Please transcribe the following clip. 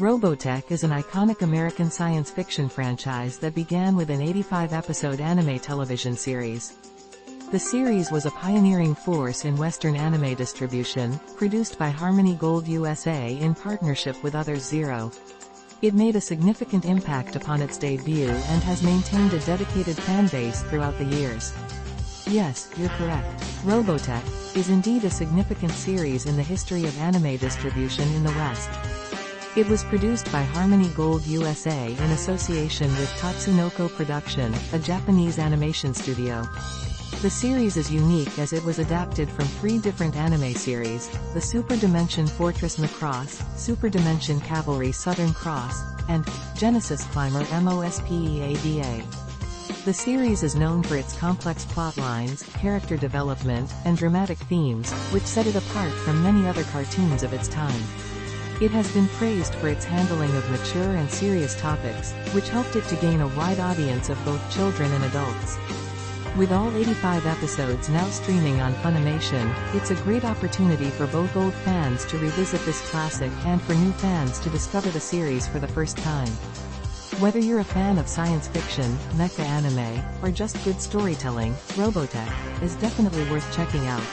Robotech is an iconic American science fiction franchise that began with an 85-episode anime television series. The series was a pioneering force in Western anime distribution, produced by Harmony Gold USA in partnership with Others Zero. It made a significant impact upon its debut and has maintained a dedicated fanbase throughout the years. Yes, you're correct. Robotech is indeed a significant series in the history of anime distribution in the West. It was produced by Harmony Gold USA in association with Tatsunoko Production, a Japanese animation studio. The series is unique as it was adapted from three different anime series, the Super Dimension Fortress Macross, Super Dimension Cavalry Southern Cross, and Genesis Climber MOSPEADA. The series is known for its complex plot lines, character development, and dramatic themes, which set it apart from many other cartoons of its time. It has been praised for its handling of mature and serious topics, which helped it to gain a wide audience of both children and adults. With all 85 episodes now streaming on Funimation, it's a great opportunity for both old fans to revisit this classic and for new fans to discover the series for the first time. Whether you're a fan of science fiction, mecha anime, or just good storytelling, Robotech is definitely worth checking out.